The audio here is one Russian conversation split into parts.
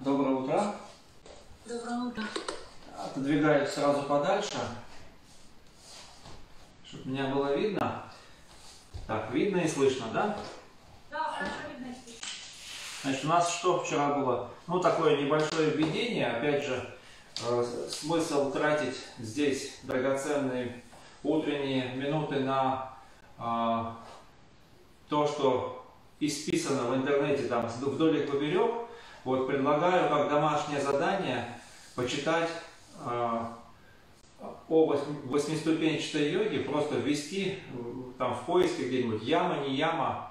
Доброе утро. Доброе утро. Отодвигаюсь сразу подальше, чтобы меня было видно. Так, видно и слышно, да? Да, хорошо видно. Значит, у нас что вчера было? Ну, такое небольшое введение. Опять же, э, смысл тратить здесь драгоценные утренние минуты на э, то, что исписано в интернете там вдоль и поперек. Вот предлагаю как домашнее задание почитать э, о восьми- восьмиступенчатой йоге, просто ввести э, там в поиске где-нибудь яма, не яма,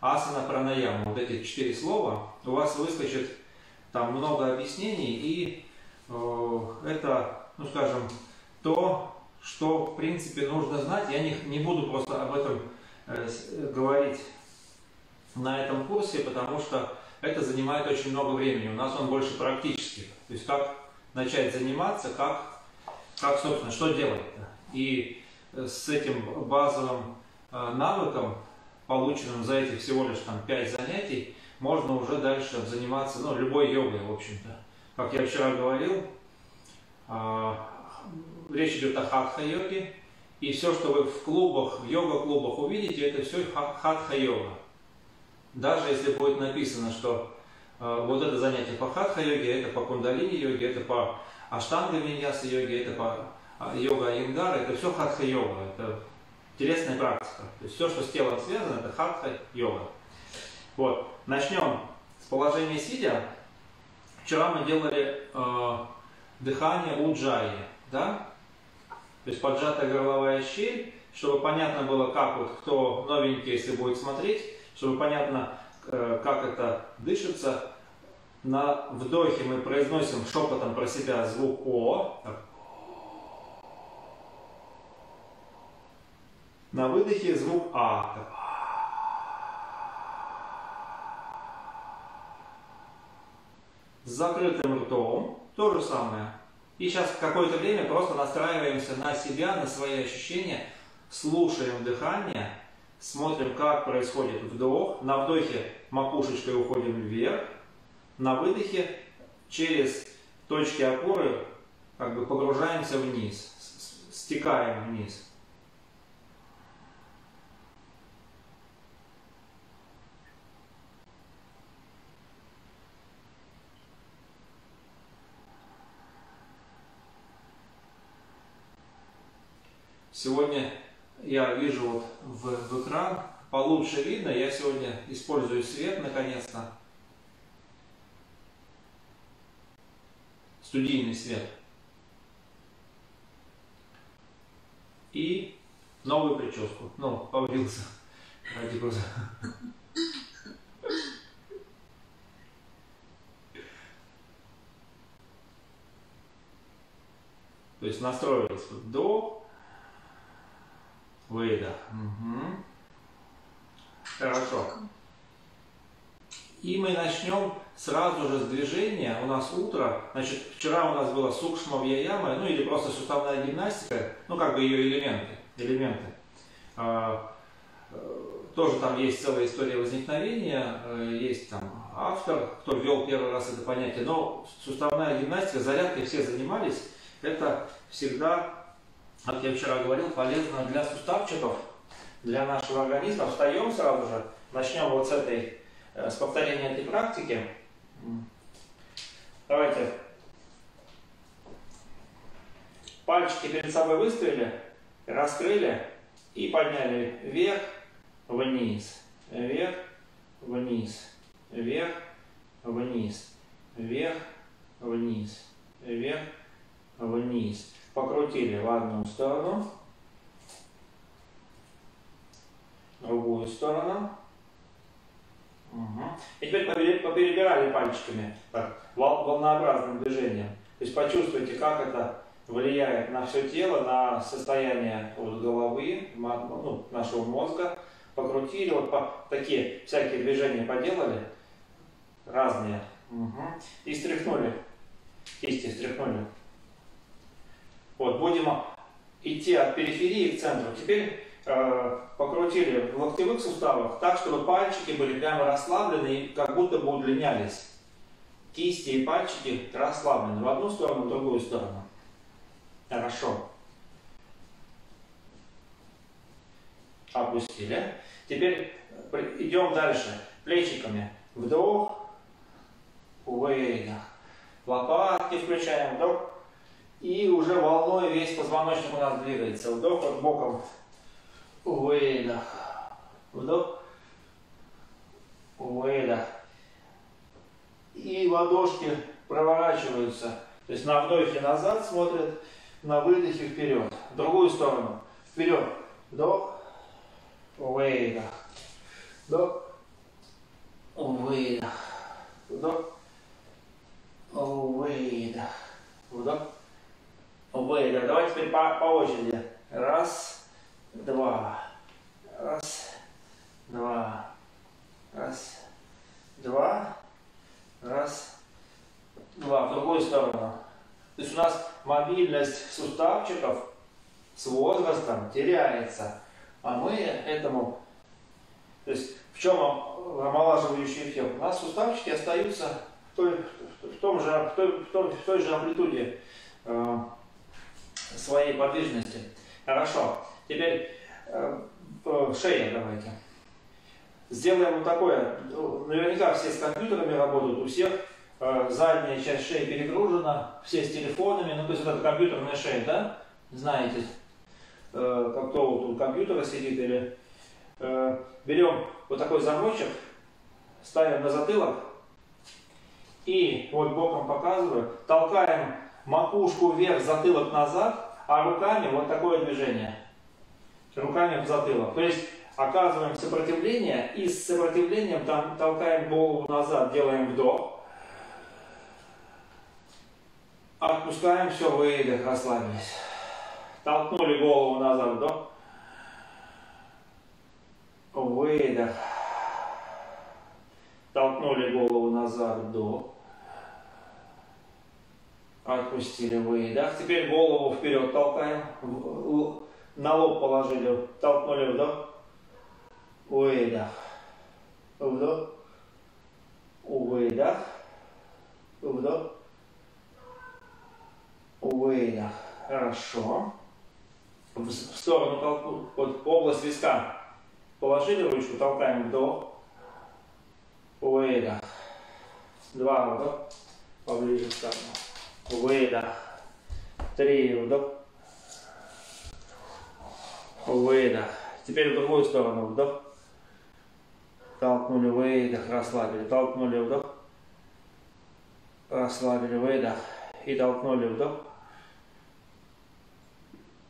асана, пранаяма. Вот эти четыре слова. У вас выскочит там много объяснений и э, это, ну скажем, то, что в принципе нужно знать. Я не, не буду просто об этом э, говорить на этом курсе, потому что это занимает очень много времени. У нас он больше практический. То есть как начать заниматься, как, как собственно, что делать-то. И э, с этим базовым э, навыком, полученным за эти всего лишь там 5 занятий, можно уже дальше заниматься ну, любой йогой, в общем-то. Как я вчера говорил, а, речь идет о хатха-йоге, и все, что вы в клубах, в йога-клубах увидите, это все хатха-йога. Даже если будет написано, что э, вот это занятие по хатха-йоге, это по кундалини-йоге, это по аштанга-виньяса-йоге, это по а, йога Айенгара, это все хатха-йога, это телесная практика. То есть все, что с телом связано, это хатха-йога. Вот, начнем с положения сидя. Вчера мы делали э, дыхание уджаи, да? То есть поджатая горловая щель, чтобы понятно было, как вот кто новенький, если будет смотреть, чтобы понятно, э, как это дышится. На вдохе мы произносим шепотом про себя звук О. На выдохе звук А. С закрытым ртом то же самое. И сейчас какое-то время просто настраиваемся на себя, на свои ощущения, слушаем дыхание, смотрим, как происходит вдох. На вдохе макушечкой уходим вверх, на выдохе через точки опоры как бы погружаемся вниз, стекаем вниз. Сегодня я вижу вот в, в экран, получше видно, я сегодня использую свет наконец-то. Студийный свет. И новую прическу. Ну, побрился. Ради бога. То есть настроились вдох, выдох. Мгм. Хорошо. И мы начнем сразу же с движения. У нас утро. Значит, вчера у нас было сукшма вьяяма, ну или просто суставная гимнастика, ну как бы ее элементы. элементы. А, э, тоже там есть целая история возникновения, э, есть там автор, кто ввел первый раз это понятие, но суставная гимнастика, зарядкой все занимались, это всегда, как я вчера говорил, полезно для суставчиков, для нашего организма. Встаем сразу же, начнем вот с этой, э, с повторения этой практики. Давайте. Пальчики перед собой выставили, раскрыли и подняли вверх, вниз, вверх, вниз, вверх, вниз, вверх, вниз, вверх, вниз. Покрутили в одну сторону, другую сторону. Мгм. И теперь поперебирали пальчиками так, вол- волнообразным движением. То есть почувствуйте, как это влияет на все тело, на состояние вот головы, ну, нашего мозга. Покрутили, вот по- такие всякие движения поделали, разные. Мгм. И стряхнули, кисти стряхнули. Вот, будем идти от периферии к центру. Теперь э, покрутили в локтевых суставах так, чтобы пальчики были прямо расслаблены и как будто бы удлинялись. кисти и пальчики расслаблены в одну сторону, в другую сторону. Хорошо. Опустили. Теперь идем дальше. Плечиками. Вдох. Выдох. Лопатки включаем. Вдох. И уже волной весь позвоночник у нас двигается. Вдох под боком. Выдох. Вдох. Выдох. И ладошки проворачиваются. То есть на вдохе назад смотрят, на выдохе вперед. В другую сторону. Вперед. Вдох. Выдох. Вдох. Выдох. Вдох. Выдох. Вдох. Выдох. Давайте теперь по, по очереди. Раз, два. Раз, два. Раз, два. Раз, два. В другую сторону. То есть у нас мобильность суставчиков с возрастом теряется. А мы этому, то есть в чем омолаживающий эффект? У нас суставчики остаются в той, в том же, в той, в той, же амплитуде э, своей подвижности. Хорошо. Теперь э, шея давайте. Сделаем вот такое. Наверняка все с компьютерами работают, у всех э, задняя часть шеи перегружена, все с телефонами, ну то есть вот это компьютерная шея, да? Знаете, э, как кто вот у компьютера сидит или э, берем вот такой замочек, ставим на затылок и вот боком показываю, толкаем макушку вверх, затылок назад, а руками вот такое движение. Руками в затылок. То есть оказываем сопротивление и с сопротивлением там толкаем голову назад, делаем вдох. Отпускаем, все, выдох, расслабились. Толкнули голову назад, вдох. Выдох. Толкнули голову назад, вдох. Отпустили, выдох. Теперь голову вперед толкаем. На лоб положили, толкнули, вдох. Выдох. Вдох. Выдох. Вдох. Выдох. Хорошо. В сторону толку, вот область виска. Положили ручку, толкаем вдох. Выдох. Два вдох. Поближе к сторону. Выдох. Три вдох. Выдох. Теперь в другую сторону. Вдох. Толкнули, выдох, расслабили. Толкнули, вдох. Расслабили, выдох. И толкнули, вдох.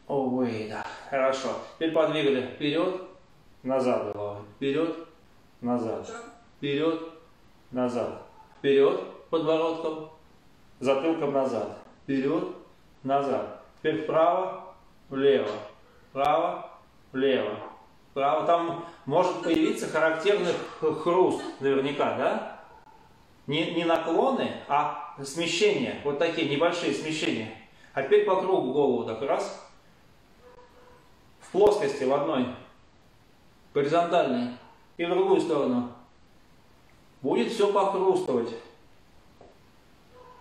Выдох. Хорошо. Теперь подвигали вперед, назад головой. Вперед, назад. Вперед, назад. Вперед, подбородком, затылком назад. Вперед, назад. Теперь вправо, влево. Вправо, влево. Вправо. Там может появиться характерный хруст наверняка, да? Не, не наклоны, а смещения. Вот такие небольшие смещения. А теперь по кругу голову так раз в плоскости в одной, горизонтальной, и в другую сторону. Будет все похрустывать.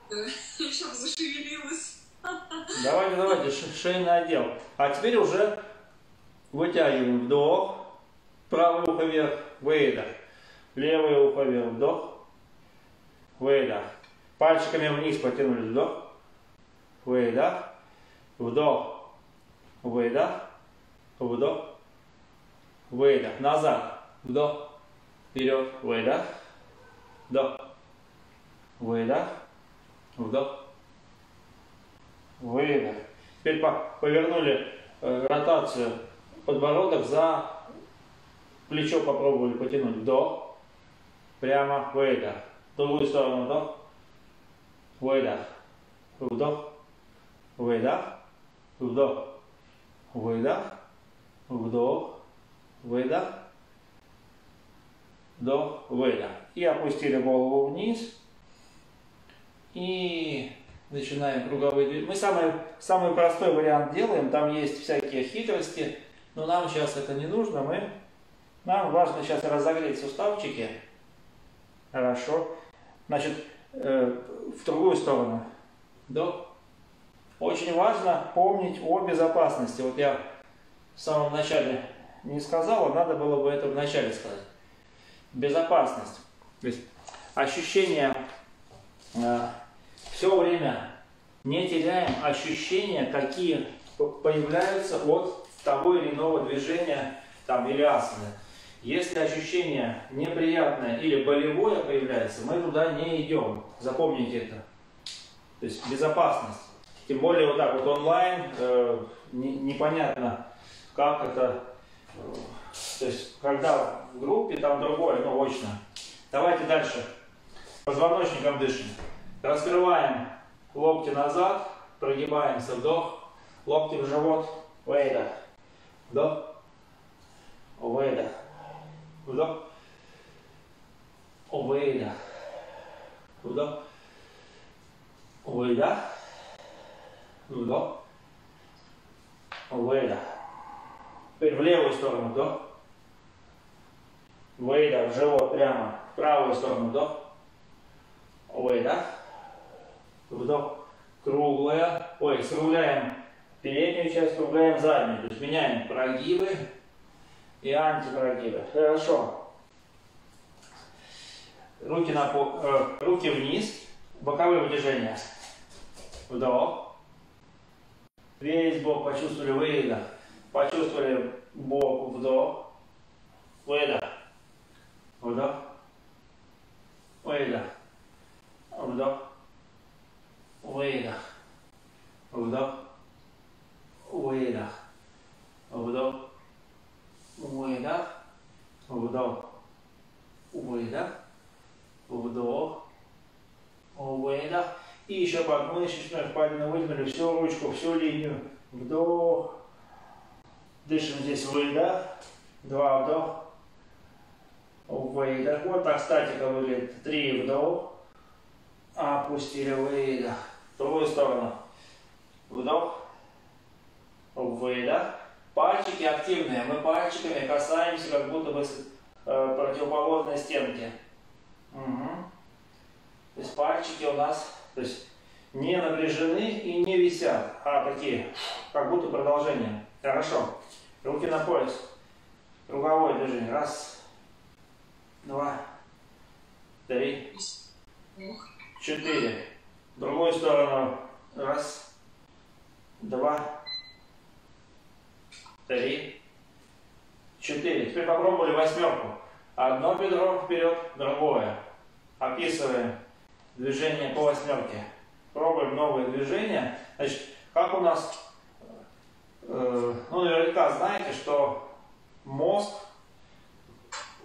Чтобы зашевелилось. Давайте, давайте, шейный отдел. А теперь уже вытягиваем вдох, правое ухо вверх, выдох, левое ухо вверх, вдох, выдох. Пальчиками вниз потянули, вдох, выдох, вдох, выдох, Вдох. Выдох. Назад. Вдох. Вперед. Выдох. Вдох. Выдох. Вдох. Выдох. Теперь повернули э, ротацию. Подбородок за плечо попробовали потянуть. Вдох. Прямо. Выдох. В другую сторону. Вдох. Выдох. Вдох. Выдох. Вдох. Выдох. Вдох, выдох, вдох, выдох. И опустили голову вниз. И начинаем круговые движения. Мы самый, самый простой вариант делаем. Там есть всякие хитрости. Но нам сейчас это не нужно. Мы, нам важно сейчас разогреть суставчики. Хорошо. Значит, э, в другую сторону. Вдох. Очень важно помнить о безопасности. Вот я в самом начале не сказал, а надо было бы это в начале сказать. Безопасность. То есть ощущение э, все время не теряем ощущения, какие появляются от того или иного движения там, или асаны. Если ощущение неприятное или болевое появляется, мы туда не идем. Запомните это. То есть безопасность. Тем более вот так вот онлайн, э, не, непонятно, как это. Э, то есть когда в группе, там другое, но очно. Давайте дальше. Позвоночником дышим. Раскрываем локти назад, прогибаемся, вдох, локти в живот, выдох, вдох, выдох, вдох, выдох, вдох, выдох, вдох, выдох. Теперь в левую сторону вдох, выдох, в живот прямо, в правую сторону вдох, выдох, вдох, круглая, ой, скругляем переднюю часть, скругляем заднюю, то есть меняем прогибы и антипрогибы. Хорошо. Руки, на, э, руки вниз, боковые движения. Вдох. Весь бок почувствовали выдох. Почувствовали бок, вдох. Выдох. Вдох. Выдох. Вдох. Выдох. Вдох. Выдох. Вдох. Выдох. Вдох. Выдох. Вдох. Выдох. И еще подмышечную впадину выдохнули всю ручку, всю линию. Вдох. Дышим здесь выдох. Два вдох. Выдох. Вот так статика выглядит. Три вдох. Опустили выдох. Другую сторону. Вдох. Выдох. Пальчики активные. Мы пальчиками касаемся как будто бы э, противоположной стенки. Угу. То есть пальчики у нас то есть, не напряжены и не висят, а такие, как будто продолжение. Хорошо. Руки на пояс. Круговое движение. Раз, два, три, четыре. В другую сторону. Раз, два, три, четыре. Теперь попробовали восьмерку. Одно бедро вперед, другое. Описываем движение по восьмерке. Пробуем новые движения. Значит, как у нас, э, ну наверняка знаете, что мозг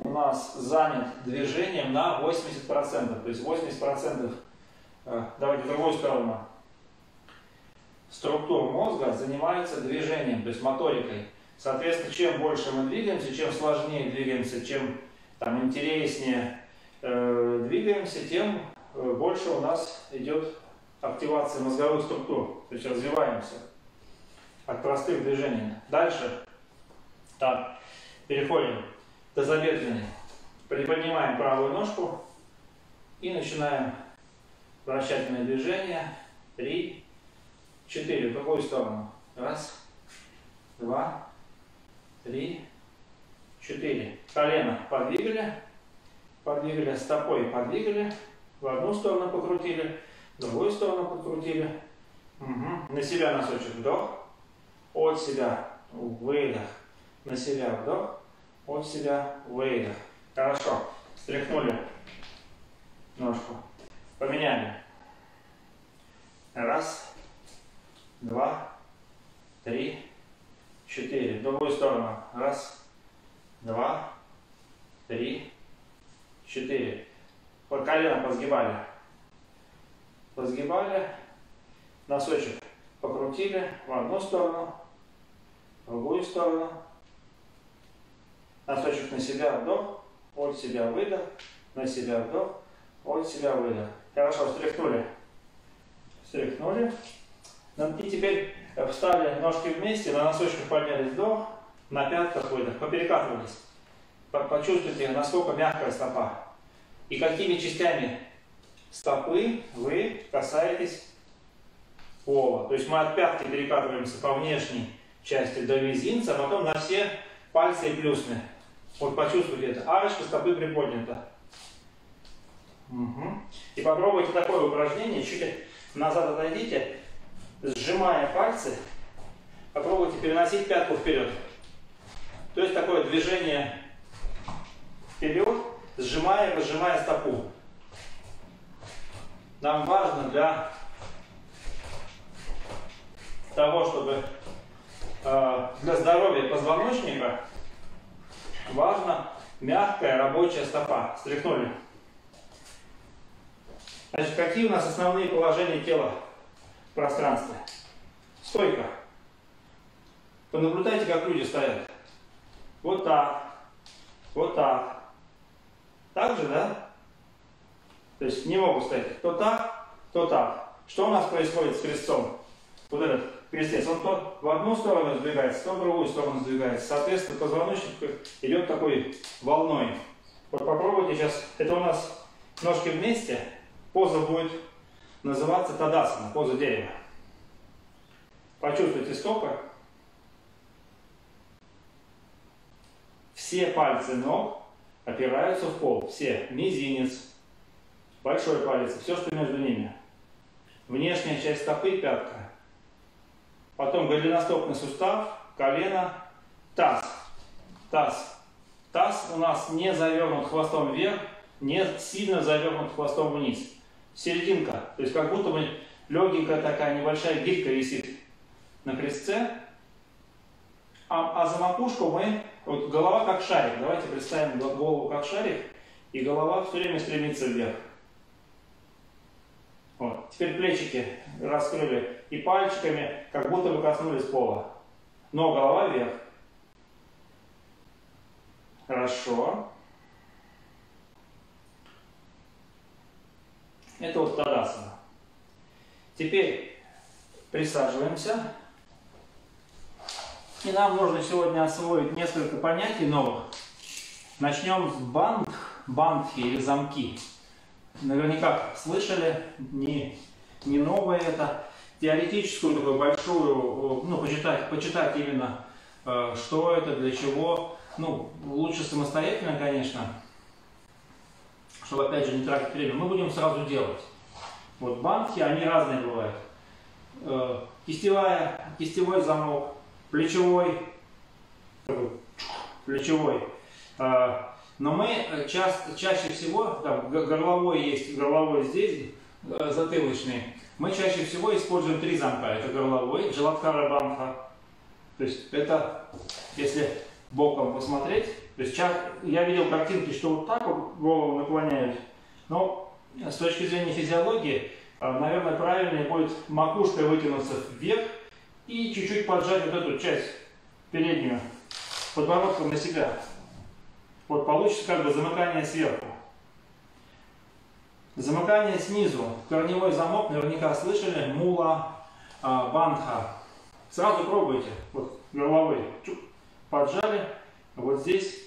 у нас занят движением на 80%. То есть 80%, э, давайте в другую сторону, структур мозга занимается движением, то есть моторикой. Соответственно, чем больше мы двигаемся, чем сложнее двигаемся, чем там, интереснее э, двигаемся, тем э, больше у нас идет активация мозговых структур. То есть развиваемся от простых движений. Дальше. Так, переходим тазобедренный. Приподнимаем правую ножку и начинаем вращательное движение. Три, четыре. В какую сторону? Раз, два, три, четыре. Колено подвигали, подвигали, стопой подвигали, в одну сторону покрутили, в другую сторону подкрутили. Угу. На себя носочек вдох, от себя выдох, на себя вдох, от себя выдох. Хорошо. Стряхнули ножку. Поменяли. Раз, два, три, четыре. В другую сторону. Раз, два, три, четыре. Под колено позгибали. Позгибали. Носочек покрутили в одну сторону, в другую сторону. Носочек на себя вдох, от себя выдох, на себя вдох, от себя выдох. Хорошо, встряхнули. Встряхнули. Ну, и теперь встали ножки вместе, на носочках поднялись вдох, на пятках выдох, поперекатывались. Почувствуйте, насколько мягкая стопа. И какими частями стопы вы касаетесь пола. То есть мы от пятки перекатываемся по внешней части до мизинца, а потом на все пальцы и плюсны. Вот почувствуйте это. Арочка стопы приподнята. Угу. И попробуйте такое упражнение. Чуть назад отойдите, сжимая пальцы, попробуйте переносить пятку вперед. То есть такое движение вперед, сжимая и разжимая стопу. Нам важно для того, чтобы э, для здоровья позвоночника важна мягкая рабочая стопа. Стряхнули. Значит, какие у нас основные положения тела в пространстве? Стойка. Понаблюдайте, как люди стоят. Вот так. Вот так. Так же, да? То есть не могут стоять. То так, то так. Что у нас происходит с крестцом? Вот этот крестец, он то в одну сторону сдвигается, то в другую сторону сдвигается. Соответственно, позвоночник идет такой волной. Вот попробуйте сейчас. Это у нас ножки вместе. Поза будет называться тадасана, поза дерева. Почувствуйте стопы. Все пальцы ног опираются в пол. Все. Мизинец, большой палец, все, что между ними. Внешняя часть стопы, пятка. Потом голеностопный сустав, колено, таз. Таз. Таз у нас не завернут хвостом вверх, не сильно завернут хвостом вниз. Серединка, то есть как будто бы легенькая такая небольшая гирька висит на крестце. А, а за макушку мы, вот голова как шарик, давайте представим голову как шарик, и голова все время стремится вверх. Вот. Теперь плечики раскрыли и пальчиками, как будто бы коснулись пола. Но голова вверх. Хорошо. Это вот Тадасана. Теперь присаживаемся. И нам нужно сегодня освоить несколько понятий новых. Начнем с банд, бандхи или замки. Наверняка слышали, не, не новое это. Теоретическую такую большую, ну, почитать, почитать именно, э, что это, для чего. Ну, лучше самостоятельно, конечно, чтобы опять же не тратить время. Мы будем сразу делать. Вот банки, они разные бывают. Э, кистевая, кистевой замок, плечевой, плечевой. Э, но мы часто, чаще всего, там, горловой есть, горловой здесь, э, затылочный, мы чаще всего используем три замка. Это горловой, джалаткара банха. То есть это, если боком посмотреть, то есть я видел картинки, что вот так вот голову наклоняют, но с точки зрения физиологии, э, наверное, правильнее будет макушкой вытянуться вверх и чуть-чуть поджать вот эту часть переднюю подбородком на себя. Вот получится как бы замыкание сверху. Замыкание снизу. Корневой замок, наверняка слышали, мула, а, бандха. Сразу пробуйте. Вот горловые. Чук, поджали. Вот здесь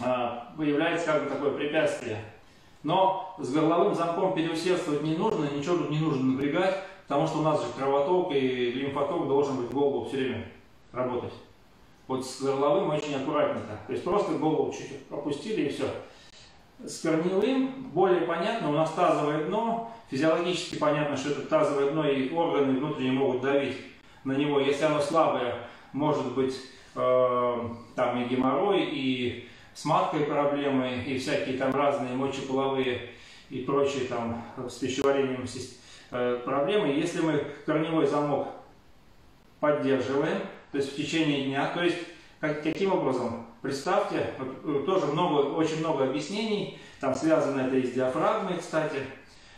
а, появляется как бы такое препятствие. Но с горловым замком переусердствовать не нужно, ничего тут не нужно напрягать, потому что у нас же кровоток и лимфоток должен быть в голову все время работать. Вот с горловым очень аккуратненько. То есть просто голову чуть опустили и все. С корневым более понятно, у нас тазовое дно. Физиологически понятно, что это тазовое дно и органы внутренние могут давить на него. Если оно слабое, может быть там и геморрой, и с маткой проблемы, и всякие там разные мочеполовые и прочие там с пищеварением э, проблемы. Если мы корневой замок поддерживаем, то есть в течение дня. То есть как, каким образом? Представьте, э, тоже много, очень много объяснений, там связано это и с диафрагмой, кстати,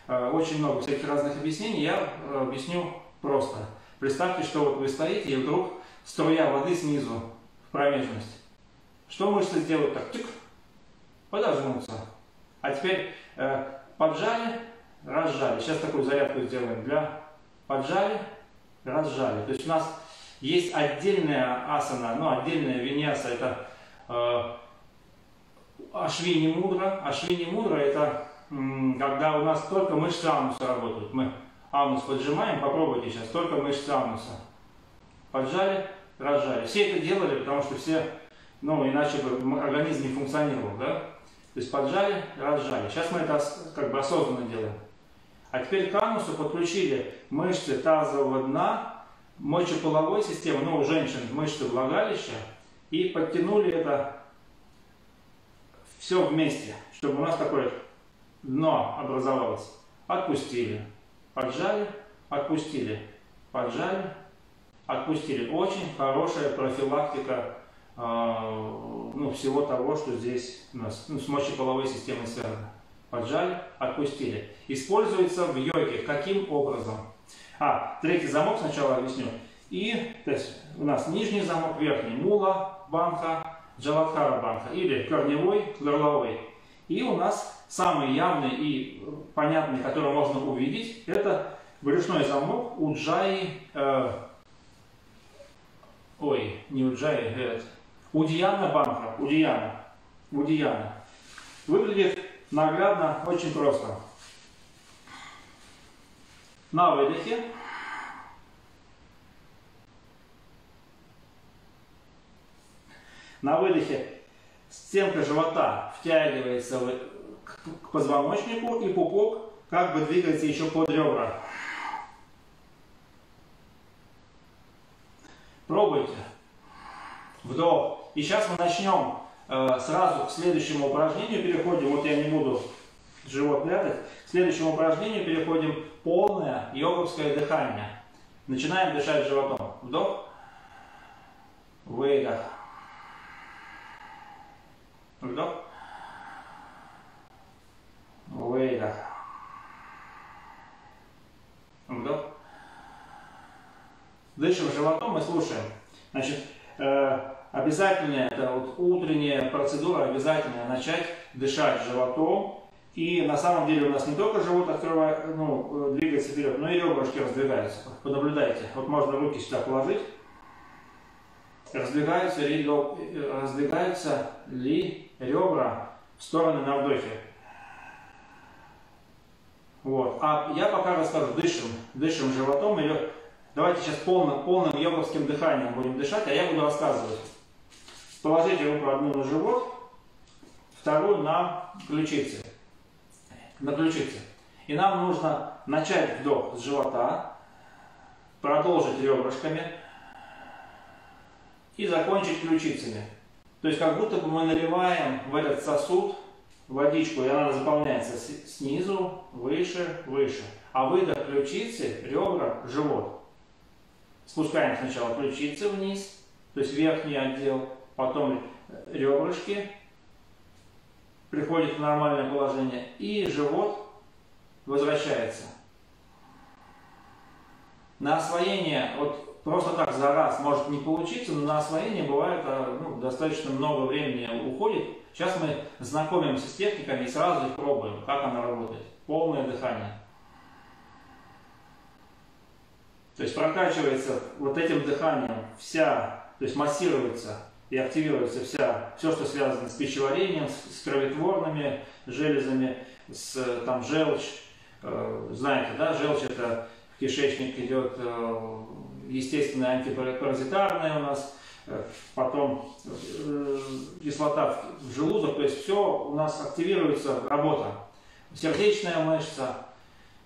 э, очень много всяких разных объяснений, я э, объясню просто. Представьте, что вот вы стоите, и вдруг струя воды снизу в промежность. Что мышцы сделают так? Тик, подожмутся. А теперь э, поджали, разжали. Сейчас такую зарядку сделаем для поджали, разжали. То есть у нас есть отдельная асана, ну отдельная виньяса, это э, Ашвини Мудра. Ашвини Мудра это когда у нас только мышцы ануса работают. Мы анус поджимаем, попробуйте сейчас, только мышцы ануса. Поджали, разжали. Все это делали, потому что все, ну, иначе бы организм не функционировал, да? То есть поджали, разжали. Сейчас мы это как бы осознанно делаем. А теперь к анусу подключили мышцы тазового дна, мочеполовой системы, ну, у женщин мышцы влагалища, и подтянули это все вместе, чтобы у нас такое дно образовалось. Отпустили, поджали, отпустили, поджали, отпустили. Очень хорошая профилактика э, ну, всего того, что здесь у нас ну, с мочеполовой системой связано. Поджали, отпустили. Используется в йоге. Каким образом? А, третий замок сначала объясню. И, то есть, у нас нижний замок, верхний, мула, банха, джаладхара банха, или корневой, горловой. И у нас самый явный и понятный, который можно увидеть, это брюшной замок Уджаи, э, ой, не Уджаи, этот, Удияна банха, Удияна, Удияна. Выглядит наглядно очень просто. На выдохе На выдохе стенка живота втягивается к позвоночнику и пупок как бы двигается еще под ребра. Пробуйте. Вдох. И сейчас мы начнем э, сразу к следующему упражнению переходим. Вот я не буду живот прятать. К следующему упражнению переходим полное йоговское дыхание. Начинаем дышать животом. Вдох. Выдох. Вдох. Выдох. Вдох. Дышим животом и слушаем. Значит, э, обязательно, это вот утренняя процедура, обязательно начать дышать животом. И на самом деле у нас не только живот открывает, ну, э, двигается вперед, но и ребрышки раздвигаются. Понаблюдайте. Вот можно руки сюда положить. Раздвигаются ли, э, раздвигаются ли ребра в стороны на вдохе. Вот. А я пока расскажу, дышим, дышим животом. Или... Давайте сейчас полным, полным йоговским дыханием будем дышать, а я буду рассказывать. Положите руку одну на живот, вторую на ключицы. На ключицы. И нам нужно начать вдох с живота, продолжить ребрышками и закончить ключицами. То есть как будто бы мы наливаем в этот сосуд водичку, и она заполняется снизу, выше, выше. А выдох ключицы, ребра, живот. Спускаем сначала ключицы вниз, то есть верхний отдел, потом ребрышки приходит в нормальное положение, и живот возвращается. На освоение, вот просто так за раз может не получиться, но на освоение бывает а, ну, достаточно много времени уходит. Сейчас мы знакомимся с техниками и сразу их пробуем, как она работает. Полное дыхание. То есть прокачивается вот этим дыханием вся, то есть массируется и активируется вся, все, что связано с пищеварением, с, с кроветворными железами, с там желчь. Э, знаете, да, желчь это в кишечник идет э, естественная антипаразитарная у нас, э, потом э, кислота в- в желудок, то есть все у нас активируется работа. Сердечная мышца,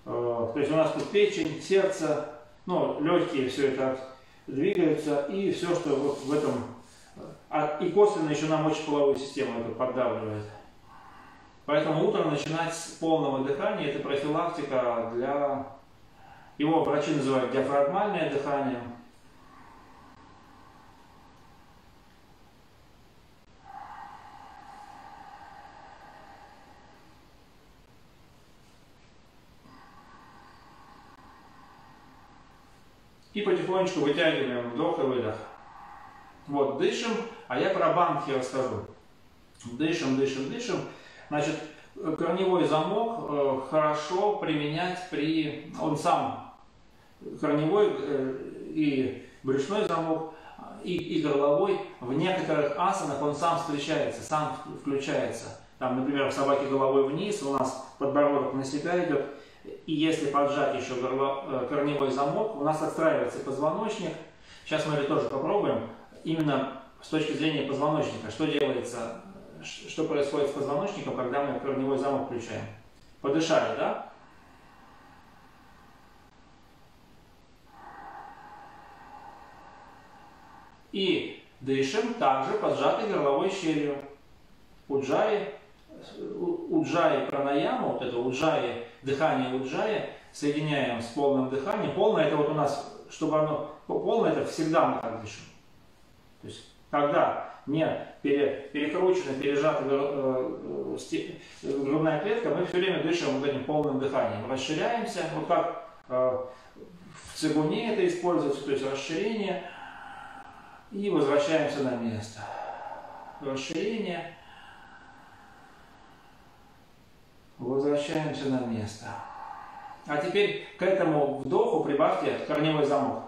э, то есть у нас тут печень, сердце, ну, легкие, все это двигаются, и все, что вот в этом, а, и косвенно еще нам мочеполовую систему это поддавливает. Поэтому утром начинать с полного дыхания, это профилактика для, его врачи называют диафрагмальное дыхание. И потихонечку вытягиваем вдох и выдох. Вот, дышим, а я про банки расскажу. Дышим, дышим, дышим. Значит, корневой замок э, хорошо применять при... Он сам корневой э, и брюшной замок, и, и горловой в некоторых асанах он сам встречается, сам включается. там, например, в собаке головой вниз, у нас подбородок на себя идет, и если поджать еще горло, э, корневой замок, у нас отстраивается позвоночник. Сейчас мы это тоже попробуем. Именно с точки зрения позвоночника, что делается, что происходит с позвоночником, когда мы корневой замок включаем. Подышали, да? И дышим также поджатой горловой щелью. Уджаи, уджаи пранаяму, вот это уджаи, дыхание уджаи, соединяем с полным дыханием. Полное это вот у нас, чтобы оно, полное это всегда мы так дышим. То есть, когда не пере, перекручена, пережата э, э, грудная клетка, мы все время дышим вот этим полным дыханием. Расширяемся, вот как э, в цигуне это используется, то есть расширение, и возвращаемся на место. Расширение. Возвращаемся на место. А теперь к этому вдоху прибавьте корневой замок.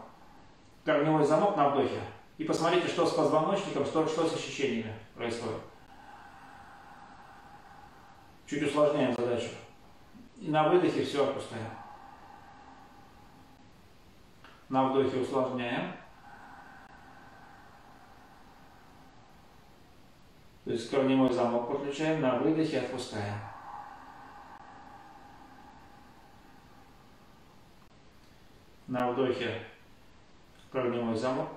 Корневой замок на вдохе. И посмотрите, что с позвоночником, что, что с ощущениями происходит. Чуть усложняем задачу. И на выдохе все отпускаем. На вдохе усложняем. То есть корневой замок подключаем, на выдохе отпускаем. На вдохе корневой замок.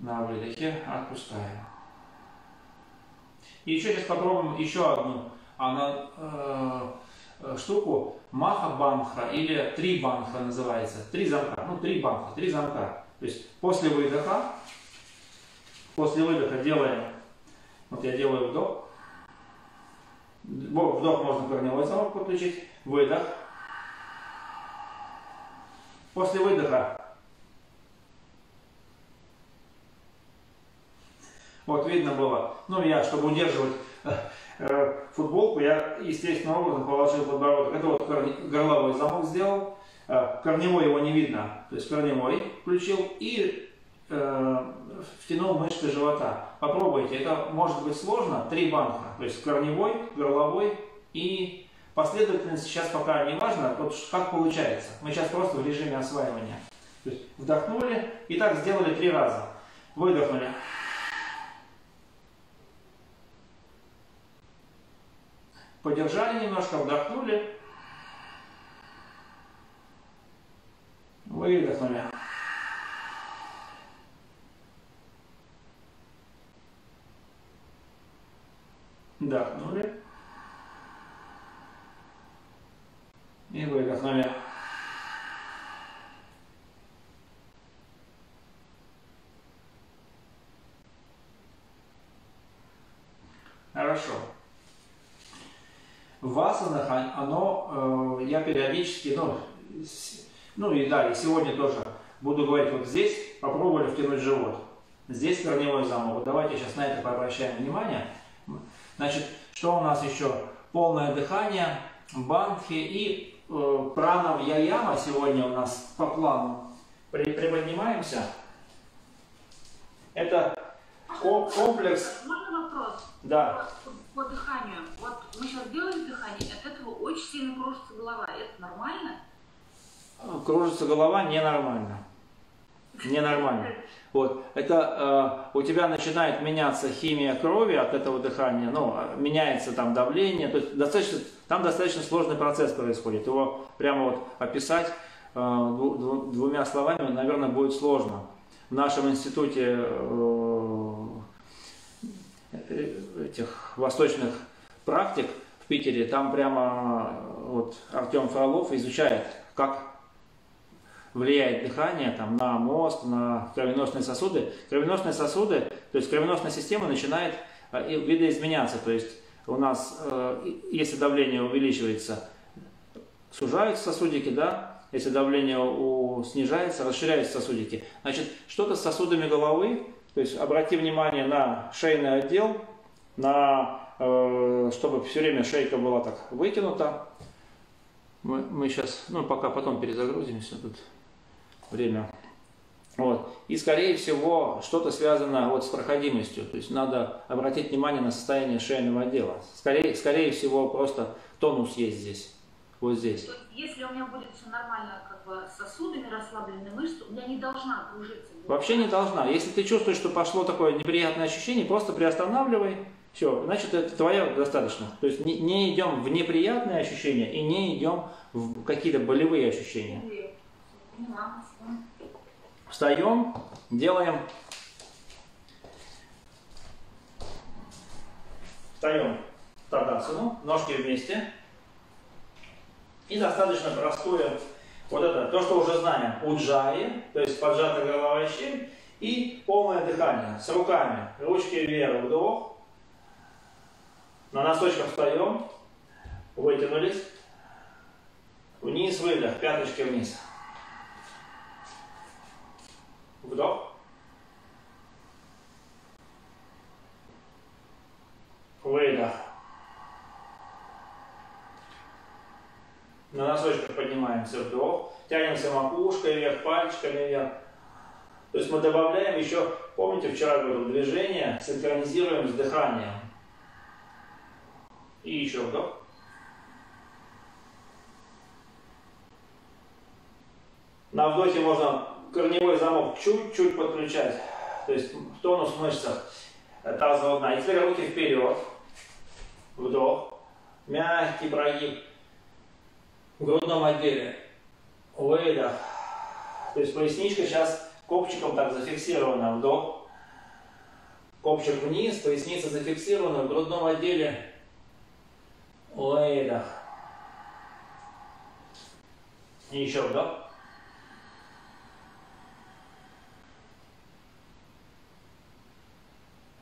На выдохе отпускаем. И еще сейчас попробуем еще одну она, э, штуку. Маха банха или три банха называется. Три замка. Ну, три банха, три замка. То есть после выдоха После выдоха делаем, вот я делаю вдох. Вдох можно корневой замок подключить. Выдох. После выдоха. Вот видно было. Ну я, чтобы удерживать э, футболку, я естественным образом положил подбородок. Это вот горловой замок сделал. Э, корневой его не видно. То есть корневой включил. И э, втянул мышцы живота. Попробуйте, это может быть сложно, три банка, то есть корневой, горловой и последовательность сейчас пока не важно, вот как получается. Мы сейчас просто в режиме осваивания. То есть вдохнули и так сделали три раза. Выдохнули. Подержали немножко, вдохнули. Выдохнули. Вдохнули. И выдохнули. Хорошо. В асанах оно, э, я периодически, ну, ну и да, и сегодня тоже буду говорить, вот здесь попробовали втянуть живот. Здесь корневой замок. Давайте сейчас на это пообращаем внимание. Значит, что у нас еще? Полное дыхание, бандхи и э, пранав яяма сегодня у нас по плану. При, приподнимаемся. Это комплекс... Можно вопрос? Да. По, по дыханию. Вот мы сейчас делаем дыхание, от этого очень сильно кружится голова. Это нормально? Кружится голова ненормально. Ненормально. Вот. Это э, у тебя начинает меняться химия крови от этого дыхания, ну, меняется там давление, то есть достаточно, там достаточно сложный процесс происходит. Его прямо вот описать э, двумя словами, наверное, будет сложно. В нашем институте э, этих восточных практик в Питере, там прямо вот Артем Фролов изучает, как влияет дыхание там, на мозг, на кровеносные сосуды. Кровеносные сосуды, то есть кровеносная система начинает э, видоизменяться. То есть у нас, э, если давление увеличивается, сужаются сосудики, да, если давление у, снижается, расширяются сосудики. Значит, что-то с сосудами головы, то есть обрати внимание на шейный отдел, на, э, чтобы все время шейка была так вытянута. Мы, мы сейчас, ну пока потом перезагрузимся тут время Вот. И, скорее всего, что-то связано вот с проходимостью. То есть надо обратить внимание на состояние шейного отдела. Скорее, скорее всего, просто тонус есть здесь. Вот здесь. Если у меня будет все нормально, как бы сосудами расслаблены мышцы, у меня не должна кружиться. Вообще не должна. Если ты чувствуешь, что пошло такое неприятное ощущение, просто приостанавливай. Все, значит, это твое достаточно. То есть не, не идем в неприятные ощущения и не идем в какие-то болевые ощущения. Встаем, делаем. Встаем в тадасану, ножки вместе. И достаточно простое, вот это, то, что уже знаем, уджаи, то есть поджатая головая щель, и полное дыхание с руками, ручки вверх, вдох. На носочках встаем, вытянулись. Вниз, выдох, пяточки вниз. Вдох. Выдох. На носочках поднимаемся вдох. Тянемся макушкой вверх, пальчиками вверх. То есть мы добавляем еще, помните, вчера говорил, движение синхронизируем с дыханием. И еще вдох. На вдохе можно корневой замок чуть-чуть подключать. То есть в тонус мышцах тазового дна. И теперь руки вперед. Вдох. Мягкий прогиб в грудном отделе. Выдох. То есть поясничка сейчас копчиком так зафиксирована. Вдох. Копчик вниз, поясница зафиксирована в грудном отделе. Выдох. И еще вдох.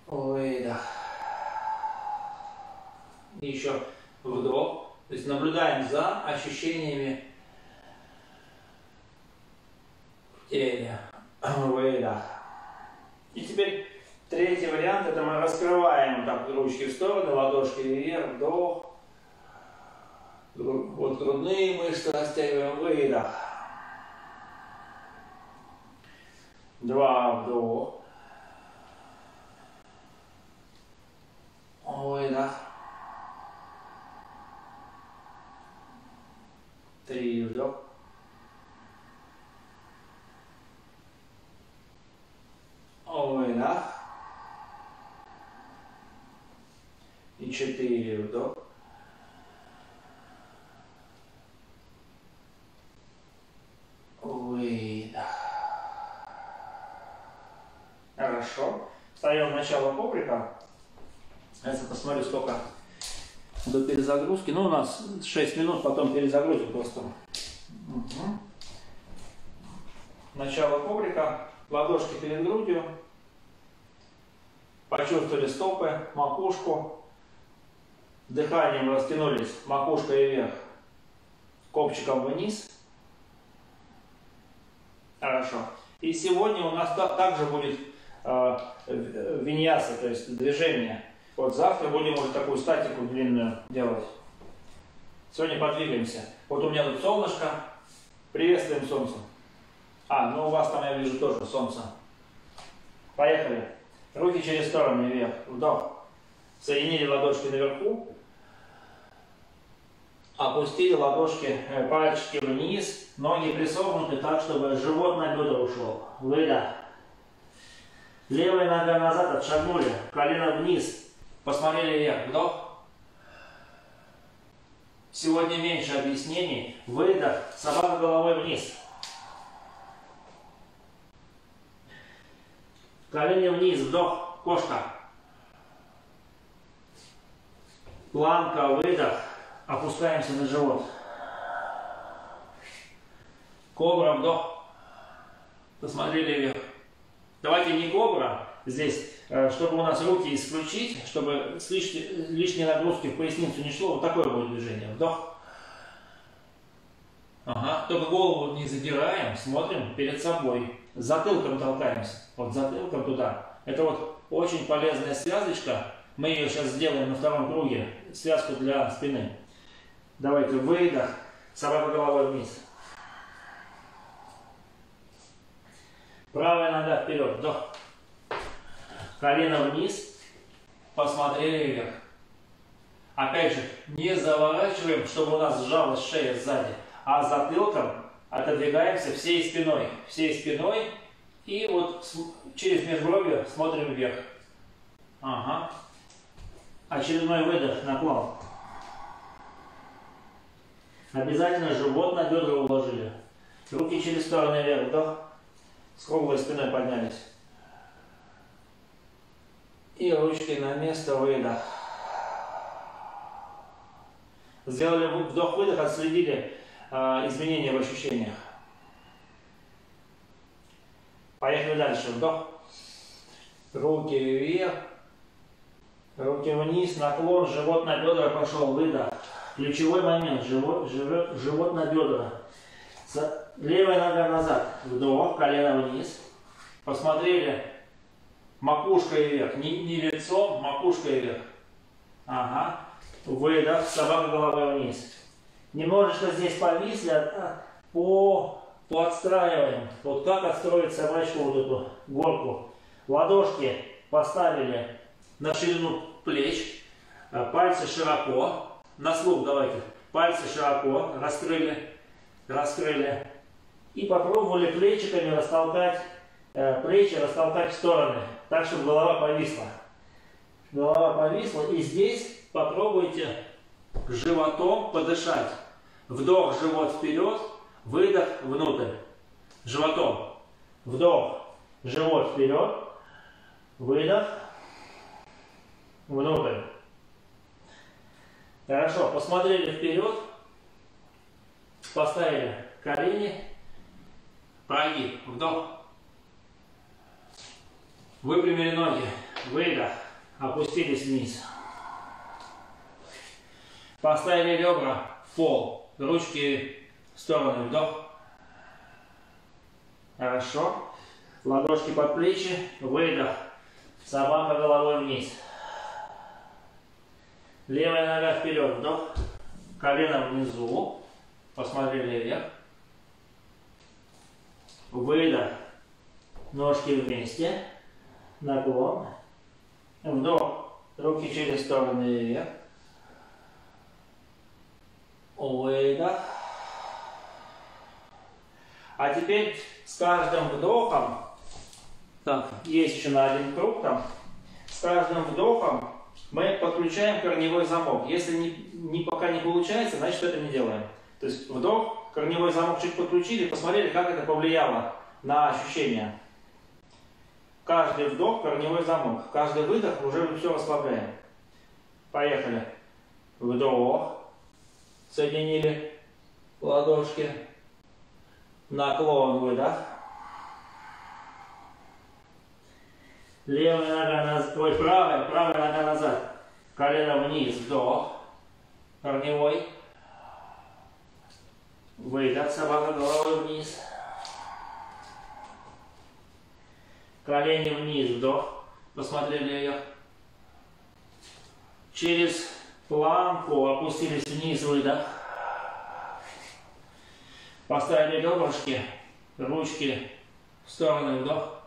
Выдох. И еще вдох. То есть наблюдаем за ощущениями в теле. Выдох. И теперь третий вариант, это мы раскрываем так ручки в стороны, ладошки вверх, вдох. Вот грудные мышцы растягиваем, выдох. Два вдох. Выдох. Три вдох. Выдох. И четыре вдох. Выдох. Хорошо. Встаем в начало коврика. Сейчас я посмотрю, сколько до перезагрузки. Ну, у нас 6 минут, потом перезагрузим просто. Мгм. Начало коврика. Ладошки перед грудью. Почувствовали стопы, макушку. Дыханием растянулись, макушкой вверх, копчиком вниз. Хорошо. И сегодня у нас та- также будет э, виньяса, то есть движение. Вот завтра будем вот такую статику длинную делать. Сегодня подвигаемся. Вот у меня тут солнышко. Приветствуем солнце. А, ну у вас там я вижу тоже солнце. Поехали. Руки через стороны вверх. Вдох. Соединили ладошки наверху. Опустили ладошки, э, пальчики вниз. Ноги присогнуты так, чтобы живот на бедра ушел. Выдох. Левая нога назад отшагнули. Колено вниз. Посмотрели вверх. Вдох. Сегодня меньше объяснений. Выдох. Собака головой вниз. Колени вниз. Вдох. Кошка. Планка. Выдох. Опускаемся на живот. Кобра. Вдох. Посмотрели вверх. Давайте не кобра здесь, чтобы у нас руки исключить, чтобы с лишней нагрузки в поясницу не шло. Вот такое будет движение. Вдох. Ага. Только голову не задираем, смотрим перед собой. Затылком толкаемся. Вот затылком туда. Это вот очень полезная связочка. Мы ее сейчас сделаем на втором круге. Связку для спины. Давайте выдох. Собака головой вниз. Правая нога вперед, вдох. Колено вниз. Посмотрели вверх. Опять же, не заворачиваем, чтобы у нас сжалась шея сзади, а затылком отодвигаемся всей спиной. Всей спиной и вот через межбровье смотрим вверх. Ага. Очередной выдох, наклон. Обязательно живот на бедра уложили. Руки через стороны вверх, вдох. С круглой спиной поднялись. И ручки на место, выдох. Сделали вдох-выдох, отследили э, изменения в ощущениях. Поехали дальше. Вдох. Руки вверх. Руки вниз, наклон, живот на бедра пошел, выдох. Ключевой момент, живот, живот, живот на бедра. Левая нога назад, вдох, колено вниз. Посмотрели макушкой вверх, не, не лицом, макушкой вверх. Ага. Выдох, собака головой вниз. Немножечко здесь повисли, а, по, подстраиваем. Вот как отстроить собачку вот эту горку. Ладошки поставили на ширину плеч, а, пальцы широко. На слух давайте. Пальцы широко, раскрыли, раскрыли. И попробовали плечиками растолкать, плечи растолкать в стороны, так, чтобы голова повисла. Голова повисла. И здесь попробуйте животом подышать. Вдох, живот вперед, выдох внутрь. Животом. Вдох, живот вперед, выдох внутрь. Хорошо, посмотрели вперед, поставили колени, прогиб, вдох, выпрямили ноги, выдох, опустились вниз. Поставили ребра в пол, ручки в стороны, вдох. Хорошо. Ладошки под плечи, выдох. Собака головой вниз. Левая нога вперед, вдох. Колено внизу. Посмотрели вверх. Выдох. Ножки вместе. Наклон. Вдох. Руки через стороны вверх. Выдох. А теперь с каждым вдохом, так, есть еще на один круг там, с каждым вдохом мы подключаем корневой замок. Если не, не, пока не получается, значит это не делаем. То есть вдох, корневой замок чуть подключили, посмотрели, как это повлияло на ощущения. Каждый вдох, корневой замок. Каждый выдох уже все расслабляем. Поехали. Вдох. Соединили ладошки. Наклон, выдох. Левая нога назад, ой, правая, правая нога назад. Колено вниз, вдох. Корневой. Выдох, собака головой вниз. Колени вниз, вдох. Посмотрели вверх. Через планку опустились вниз, выдох. Поставили ребрышки, ручки в стороны, вдох.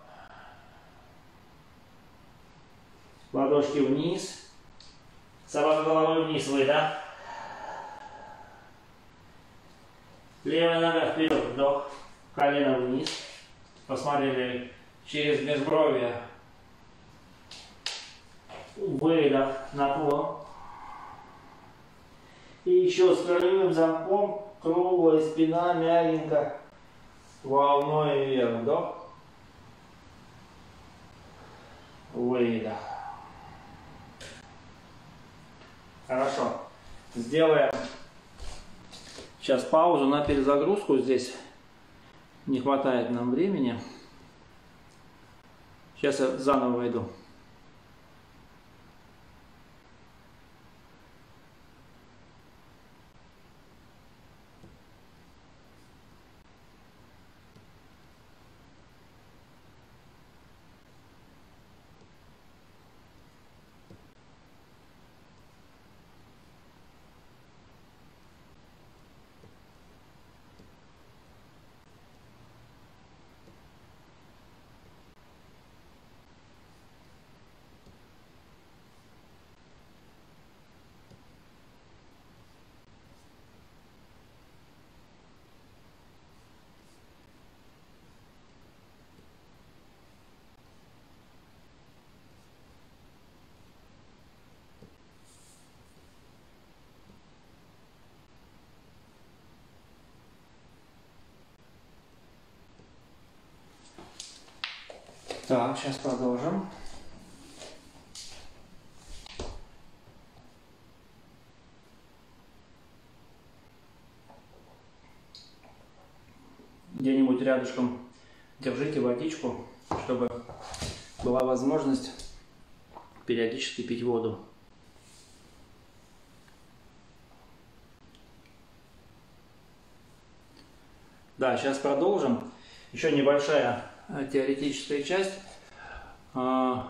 Ладошки вниз. Собака головой вниз, выдох. Левая нога вперед, вдох. Колено вниз. Посмотрели через межбровье. Выдох, наклон. И еще с корневым замком круглая спина мягенько волной вверх. Вдох. Выдох. Хорошо. Сделаем сейчас паузу на перезагрузку. Здесь не хватает нам времени. Сейчас я заново войду. Так, сейчас продолжим. Где-нибудь рядышком держите водичку, чтобы была возможность периодически пить воду. Да, сейчас продолжим. Еще небольшая теоретическая часть. А,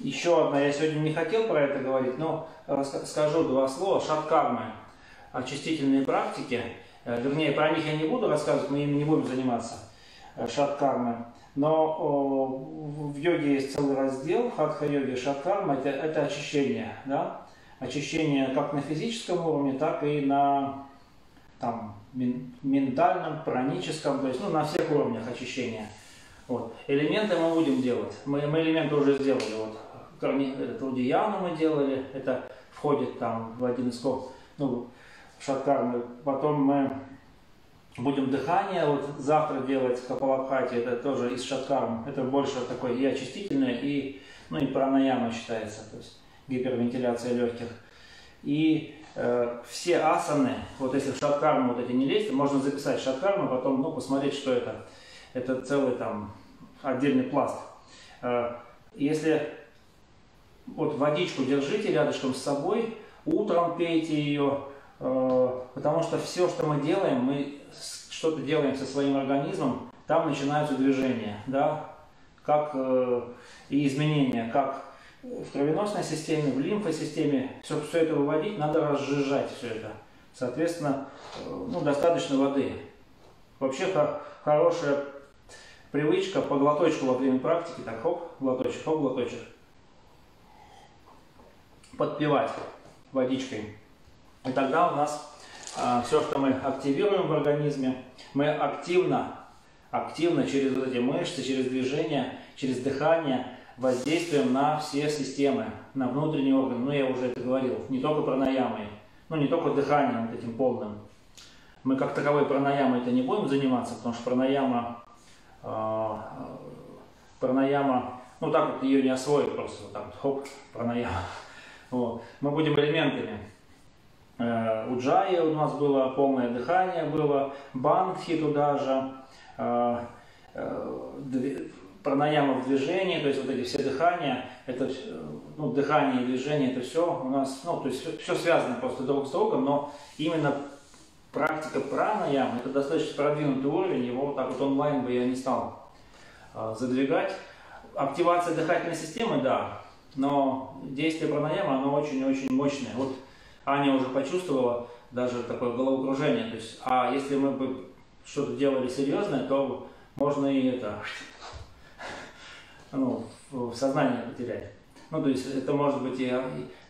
Еще одна, я сегодня не хотел про это говорить, но скажу два слова. Шаткармы, очистительные практики. Э, Вернее, про них я не буду рассказывать, мы ими не будем заниматься. э, Шаткармы. Но в йоге есть целый раздел, хатха-йоги, шаткарма, это, это очищение, да? Очищение как на физическом уровне, так и на там, мен- ментальном, праническом, то есть ну, на всех уровнях очищения. Вот. Элементы мы будем делать. Мы, мы элементы уже сделали. Вот. Это удияну мы делали, это входит там в один из ков, ну, шаткармы. Потом мы будем дыхание вот завтра делать капалабхати, это тоже из шаткарм. Это больше такой и очистительное, и, ну, и пранаяма считается, то есть гипервентиляция легких. И все асаны, вот если в шаткарму вот эти не лезть, можно записать шаткарму, потом ну, посмотреть, что это. Это целый там отдельный пласт. Э, Если вот водичку держите рядышком с собой, утром пейте ее, э, потому что все, что мы делаем, мы что-то делаем со своим организмом, там начинаются движения, да, как э, и изменения, как в кровеносной системе, в лимфосистеме, все, все это выводить, надо разжижать все это. Соответственно, э, ну, достаточно воды. Вообще хо- хорошая привычка по глоточку во время практики, так хоп, глоточек, хоп, глоточек. Подпивать водичкой. И тогда у нас все, что мы активируем в организме, мы активно, активно через вот эти мышцы, через движение, через дыхание воздействуем на все системы, на внутренние органы. Ну, я уже это говорил, не только пранаямой, ну, не только дыханием вот этим полным. Мы как таковой пранаямой это не будем заниматься, потому что пранаяма, э, пранаяма, ну, так вот ее не освоить просто, вот так вот, хоп, пранаяма. Вот. Мы будем элементами. Э, Уджайи у нас было полное дыхание, было бандхи туда же, э, э, пранаяма в движении, то есть вот эти все дыхания, это ну, дыхание и движение, это все у нас, ну, то есть все, связано просто друг с другом, но именно практика пранаямы, это достаточно продвинутый уровень, его вот так вот онлайн бы я не стал э, задвигать. Активация дыхательной системы, да, но действие пранаямы, оно очень-очень мощное. Вот Аня уже почувствовала даже такое головокружение. То есть, а если мы бы что-то делали серьезное, то можно и это, ну, в сознание потерять. Ну, то есть это может быть и,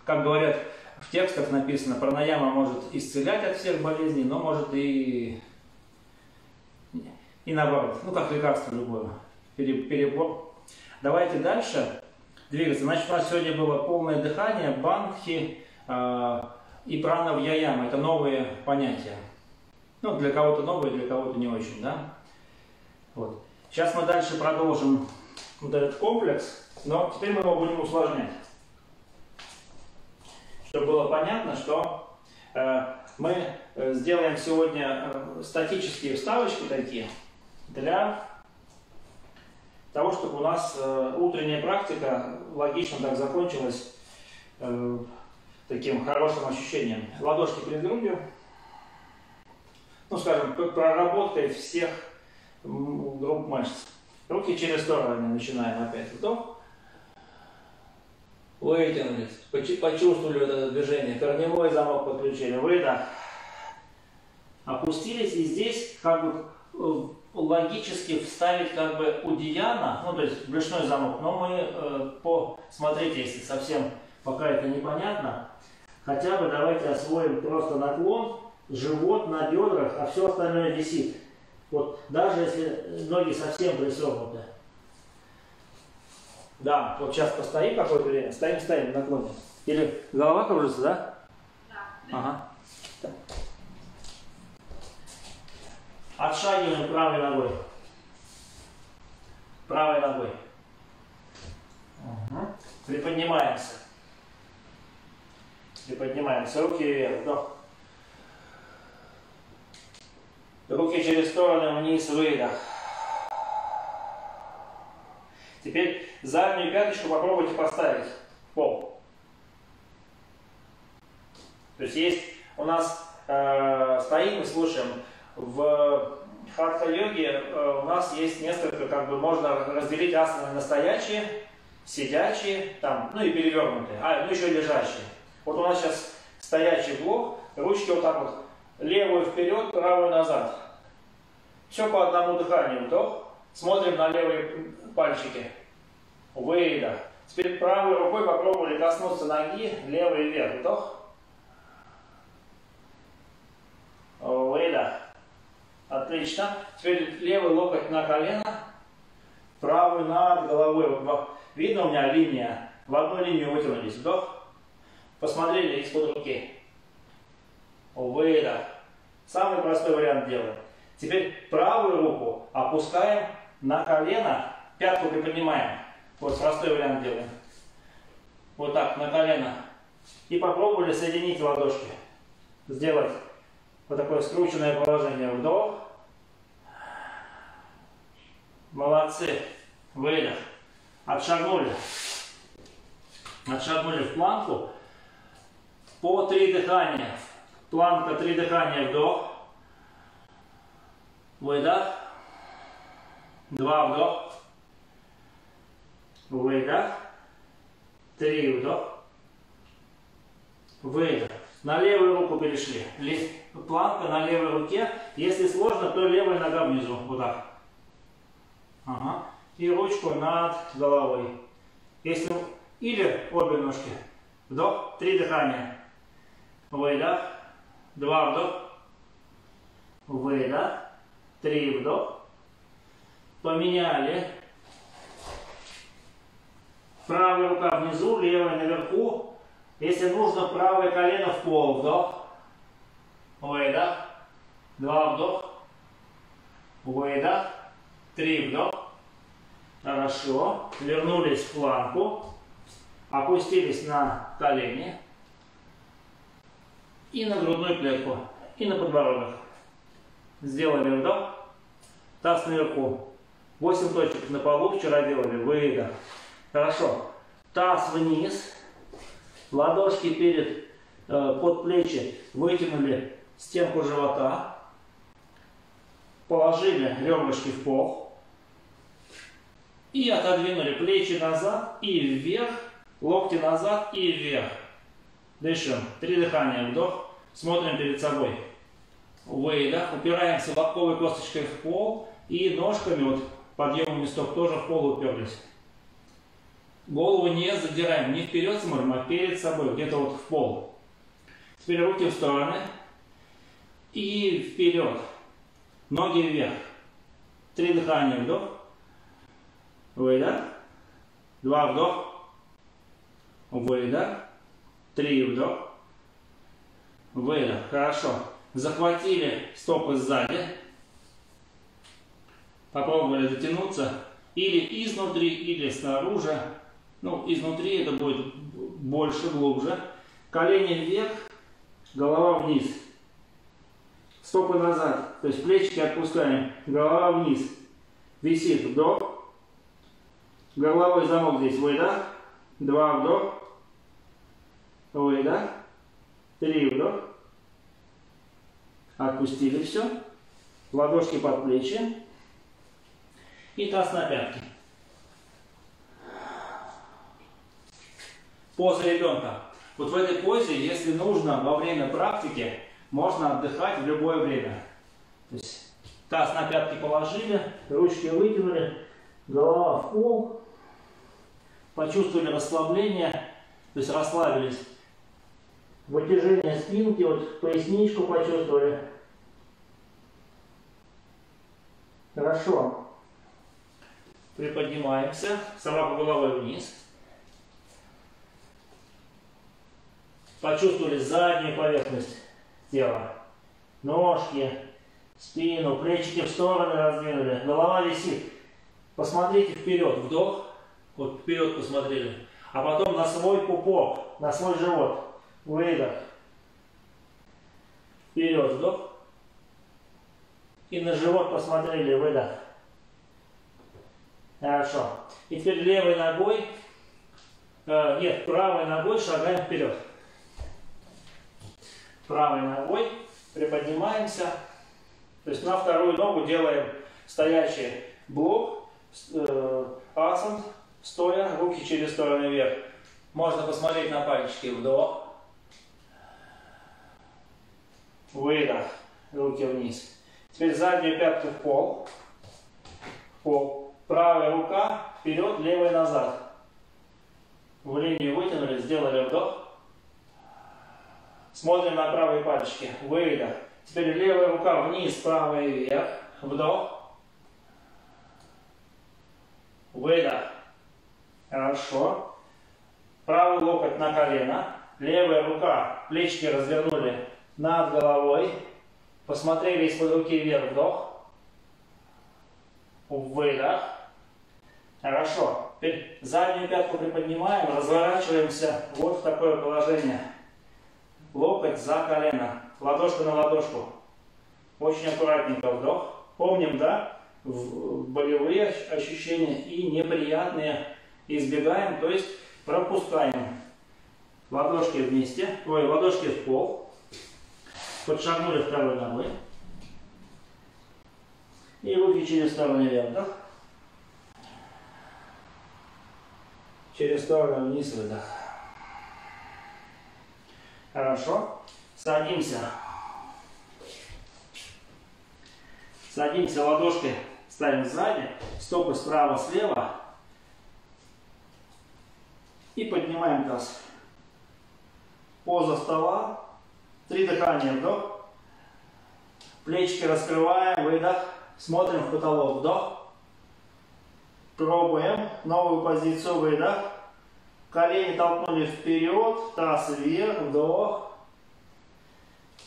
как говорят в текстах написано, пранаяма может исцелять от всех болезней, но может и, и наоборот, ну, как лекарство любое, пере- перебор. Давайте дальше двигаться. Значит, у нас сегодня было полное дыхание, бандхи э, и пранавьяяма. Это новые понятия. Ну, для кого-то новые, для кого-то не очень, да? Вот. Сейчас мы дальше продолжим вот этот комплекс, но теперь мы его будем усложнять. Чтобы было понятно, что э, мы э, сделаем сегодня э, статические вставочки такие для того, чтобы у нас э, утренняя практика логично так закончилась э, таким хорошим ощущением. Ладошки перед грудью. Ну, скажем, проработкой всех групп мышц. Руки через стороны начинаем опять. Вдох. Вытянулись. Почу- Почувствовали это движение. Корневой замок подключили. Выдох. Опустились. И здесь как бы э, логически вставить как бы у Диана, ну то есть брюшной замок, но мы э, по, смотрите, если совсем пока это непонятно, хотя бы давайте освоим просто наклон, живот на бедрах, а все остальное висит. Вот даже если ноги совсем присогнуты. Да, вот сейчас постоим какое-то время, стоим, стоим, наклоне. Или голова кружится, да? Да. Ага. Отшагиваем правой ногой. правой ногой. Угу. Приподнимаемся. Приподнимаемся. Руки вверх. Вдох. Руки через стороны вниз. Выдох. Теперь заднюю пяточку попробуйте поставить в пол. То есть есть у нас э, стоим и слушаем. В хатха-йоге э, у нас есть несколько, как бы можно разделить асаны на сидячие, там, ну и перевернутые, а, ну еще лежащие. Вот у нас сейчас стоячий блок, ручки вот так вот, левую вперед, правую назад. Все по одному дыханию, вдох, смотрим на левые пальчики, выдох. Теперь правой рукой попробовали коснуться ноги, левый вверх, вдох, выдох. Отлично. Теперь левый локоть на колено, правый над головой. Видно у меня линия? В одну линию вытянулись. Вдох. Посмотрели из-под руки. Выдох. Самый простой вариант делаем. Теперь правую руку опускаем на колено, пятку приподнимаем. Вот простой вариант делаем. Вот так, на колено. И попробовали соединить ладошки. Сделать вот такое скрученное положение. Вдох. Молодцы. Выдох. Отшагнули. Отшагнули в планку. По три дыхания. Планка три дыхания. Вдох. Выдох. Два вдох. Выдох. Три вдох. Выдох. На левую руку перешли. Планка на левой руке. Если сложно, то левая нога внизу. Вот так. Ага. И ручку над головой. Если... Или обе ножки. Вдох. Три дыхания. Выдох. Два вдох. Выдох. Три вдох. Поменяли. Правая рука внизу, левая наверху. Если нужно, правое колено в пол. Вдох. Выдох. Два вдох. Выдох. Три вдох. Хорошо. Вернулись в планку. Опустились на колени. И на грудную клетку. И на подбородок. Сделали вдох. Таз наверху. 8 точек на полу вчера делали. Выдох. Хорошо. Таз вниз. Ладошки перед, э, под плечи вытянули стенку живота. Положили ребрышки в пол. И отодвинули плечи назад и вверх, локти назад и вверх. Дышим. Три дыхания. Вдох. Смотрим перед собой. Выдох. Упираемся лобковой косточкой в пол. И ножками, вот подъемами стоп тоже в пол уперлись. Голову не задираем, не вперед смотрим, а перед собой, где-то вот в пол. Теперь руки в стороны. И вперед. Ноги вверх. Три дыхания. Вдох. Выдох. Два вдох. Выдох. Три вдох. Выдох. Хорошо. Захватили стопы сзади. Попробовали дотянуться. Или изнутри, или снаружи. Ну, изнутри это будет больше, глубже. Колени вверх, голова вниз. Стопы назад. То есть плечики отпускаем. Голова вниз. Висит вдох. Горловой замок здесь выдох. Два вдох. Выдох. Три вдох. Отпустили все. Ладошки под плечи. И таз на пятки. поза ребенка. Вот в этой позе, если нужно во время практики, можно отдыхать в любое время. То есть таз на пятки положили, ручки вытянули, голова в пол, почувствовали расслабление, то есть расслабились. Вытяжение спинки, вот поясничку почувствовали. Хорошо. Приподнимаемся, собака головой вниз. Почувствовали заднюю поверхность тела. Ножки, спину, плечики в стороны раздвинули. Голова висит. посмотрите вперед, вдох, вот вперед посмотрели, а потом на свой пупок, на свой живот, выдох, вперед, вдох, и на живот посмотрели, выдох. Хорошо. И теперь левой ногой, э, нет, правой ногой шагаем вперед. Правой ногой приподнимаемся. То есть на вторую ногу делаем стоячий блок, э, асан, стоя, руки через стороны вверх. Можно посмотреть на пальчики. Вдох. Выдох. Руки вниз. Теперь заднюю пятку в пол. В пол. Правая рука вперед, левая назад. В линию вытянули, сделали вдох. Смотрим на правые пальчики. Выдох. Теперь левая рука вниз, правая вверх. Вдох. Выдох. Хорошо. Правый локоть на колено. Левая рука, плечики развернули над головой. Посмотрели из-под руки вверх. Вдох. Выдох. Хорошо. Теперь заднюю пятку приподнимаем, разворачиваемся вот в такое положение. Локоть за колено, ладошка на ладошку. Очень аккуратненько вдох. Помним, да, болевые ощущения и неприятные избегаем, то есть пропускаем. Ладошки вместе, ой, ладошки в пол. Подшагнули второй ногой. И руки через сторону вверх. Через сторону вниз выдох. Хорошо. Садимся. Садимся ладошки, ставим сзади, стопы справа-слева. И поднимаем таз. Поза стола. Три дыхания. Вдох. Плечики раскрываем. Выдох. Смотрим в потолок. Вдох. Пробуем. Новую позицию. Выдох. Колени толкнули вперед. Таз вверх. Вдох.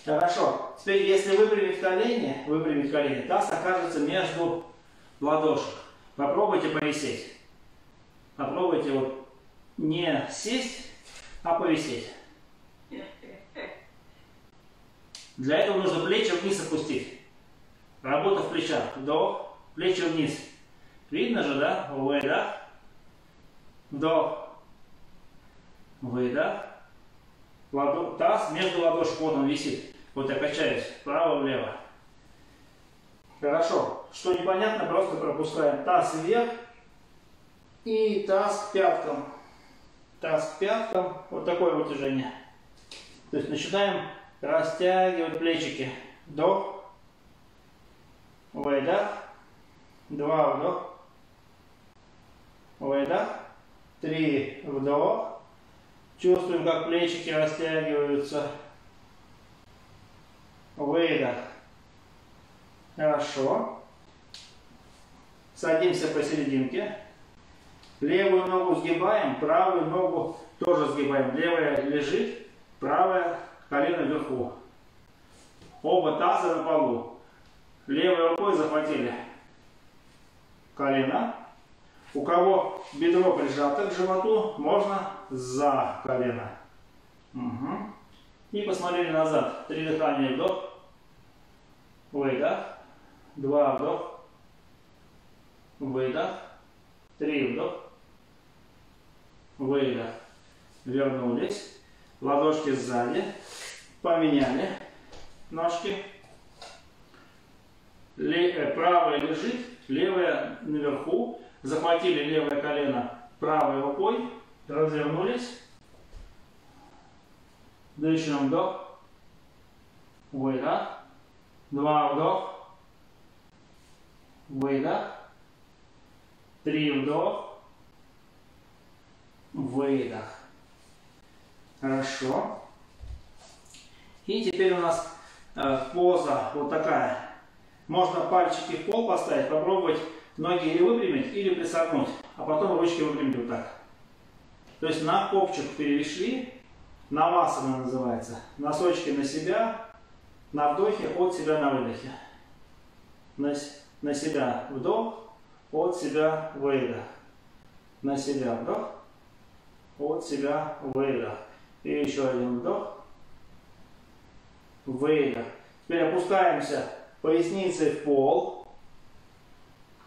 Хорошо. Теперь, если выпрямить колени, выпрямить колени, таз окажется между ладошек. Попробуйте повисеть. Попробуйте вот не сесть, а повисеть. Для этого нужно плечи вниз опустить. Работа в плечах. Вдох, плечи вниз. Видно же, да? Выдох. Вдох. Выдох. Ладо... Таз между ладошек, вот он висит. Вот я качаюсь вправо-влево. Хорошо. Что непонятно, просто пропускаем таз вверх и таз к пяткам. Таз к пяткам. Вот такое вытяжение. То есть начинаем растягивать плечики. Вдох. Выдох. Два вдох. Выдох. Три вдох. Чувствуем, как плечики растягиваются. Выдох. Хорошо. Садимся посерединке. Левую ногу сгибаем, правую ногу тоже сгибаем. Левая лежит, правая колено вверху. Оба таза на полу. Левой рукой захватили колено. У кого бедро прижато к животу, можно за колено. Угу. И посмотрели назад. Три дыхания вдох. Выдох. Два вдох. Выдох. Три вдох. Выдох. Вернулись. Ладошки сзади. Поменяли ножки. Ле правая лежит, левая наверху. Захватили левое колено правой рукой. Развернулись. Дышим вдох. Выдох. Два вдох. Выдох. Три вдох. Выдох. Хорошо. И теперь у нас э, поза вот такая. Можно пальчики в пол поставить, попробовать ноги или выпрямить, или присогнуть, а потом ручки выпрямить вот так. То есть на копчик перешли, навасана называется. Носочки на себя, на вдохе, от себя на выдохе. На, на себя вдох, от себя выдох. На себя вдох, от себя выдох. И еще один вдох, выдох. Теперь опускаемся поясницей в пол.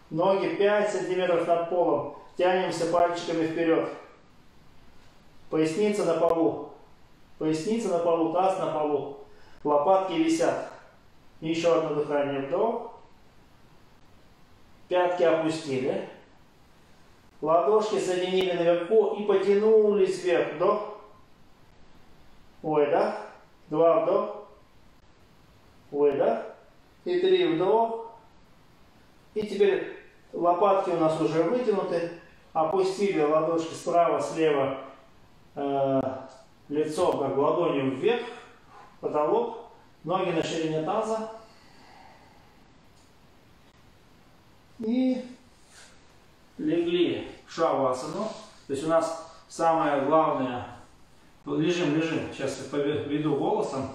Ноги 5 сантиметров над полом. Тянемся пальчиками вперед. Поясница на полу. Поясница на полу, таз на полу. Лопатки висят. Еще одно дыхание. Вдох. Пятки опустили. Ладошки соединили наверху и потянулись вверх. Вдох. Выдох. Два вдох. Выдох. И три вдох. И теперь лопатки у нас уже вытянуты. Опустили ладошки справа, слева, э, лицо как ладонью вверх, потолок, ноги на ширине таза. И легли в шавасану. То есть у нас самое главное, лежим, лежим, сейчас я поведу голосом.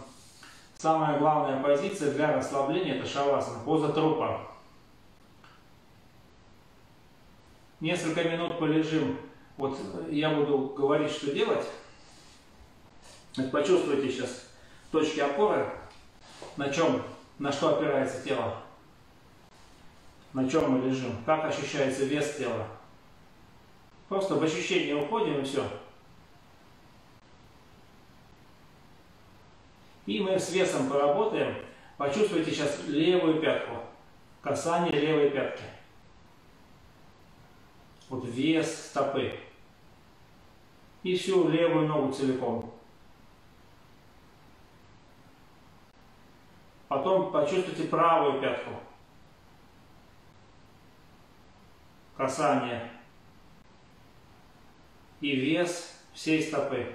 Самая главная позиция для расслабления это шавасана, поза трупа. несколько минут полежим. Вот я буду говорить, что делать. Почувствуйте сейчас точки опоры, на чем, на что опирается тело, на чем мы лежим, как ощущается вес тела. Просто в ощущение уходим и все. И мы с весом поработаем. Почувствуйте сейчас левую пятку, касание левой пятки вот вес стопы. И всю левую ногу целиком. Потом почувствуйте правую пятку. Касание. И вес всей стопы.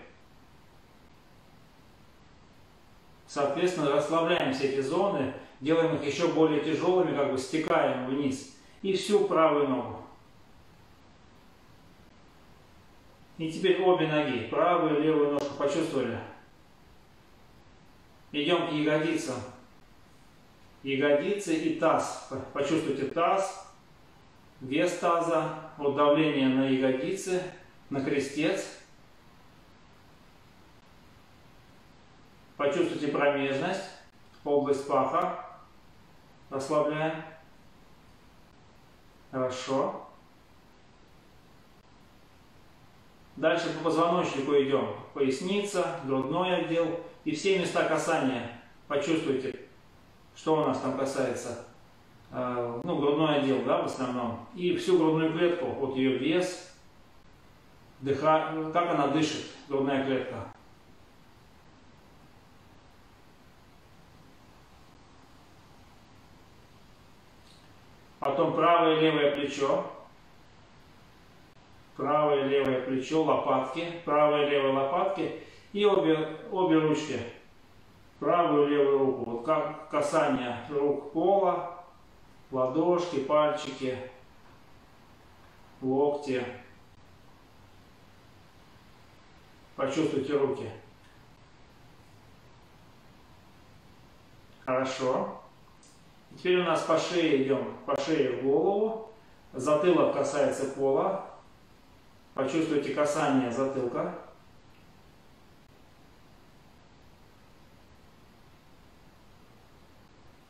Соответственно, расслабляем все эти зоны, делаем их еще более тяжелыми, как бы стекаем вниз. И всю правую ногу. И теперь обе ноги, правую и левую ножку почувствовали. Идем к ягодицам. Ягодицы и таз. Почувствуйте таз, вес таза, вот давление на ягодицы, на крестец. Почувствуйте промежность, область паха. Расслабляем. Хорошо. Дальше по позвоночнику идем. Поясница, грудной отдел и все места касания. Почувствуйте, что у нас там касается. Э, ну, грудной отдел, да, в основном. И всю грудную клетку, вот ее вес, дыха, как она дышит, грудная клетка. Потом правое и левое плечо правое и левое плечо, лопатки, правая и левая лопатки и обе, обе ручки, правую и левую руку. Вот как касание рук пола, ладошки, пальчики, локти. Почувствуйте руки. Хорошо. Теперь у нас по шее идем, по шее в голову. Затылок касается пола, Почувствуйте касание затылка.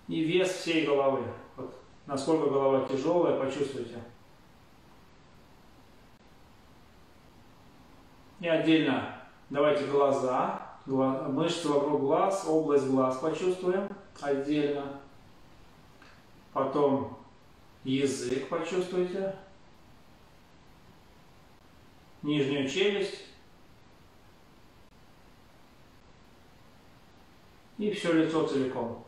И вес всей головы. Вот насколько голова тяжелая, почувствуйте. И отдельно давайте глаза, мышцы вокруг глаз, область глаз почувствуем отдельно. Потом язык почувствуйте нижнюю челюсть. И все лицо целиком.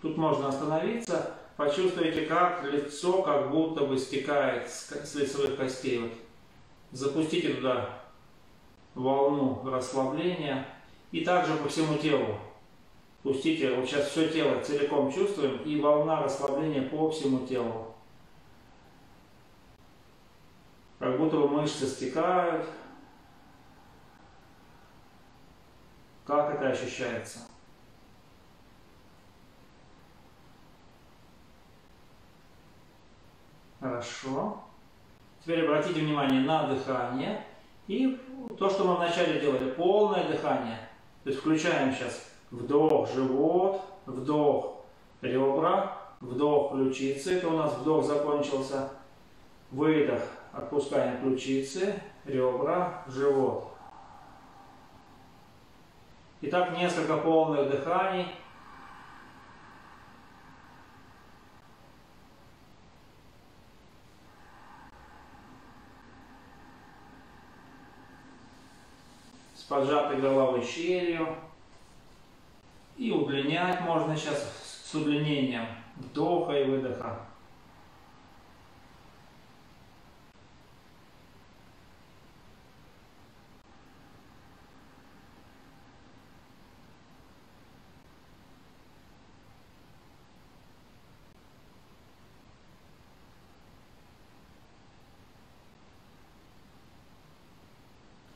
Тут можно остановиться. Почувствуйте, как лицо как будто бы стекает с лицевых костей. Вот. Запустите туда волну расслабления. И также по всему телу. Пустите, вот сейчас все тело целиком чувствуем, и волна расслабления по всему телу. как будто бы мышцы стекают. Как это ощущается? Хорошо. Теперь обратите внимание на дыхание. И то, что мы вначале делали, полное дыхание. То есть включаем сейчас вдох живот, вдох ребра, вдох ключицы. Это у нас вдох закончился. Выдох. Отпускаем ключицы, ребра, живот. Итак, несколько полных дыханий. С поджатой головой щелью. И удлинять можно сейчас с удлинением вдоха и выдоха.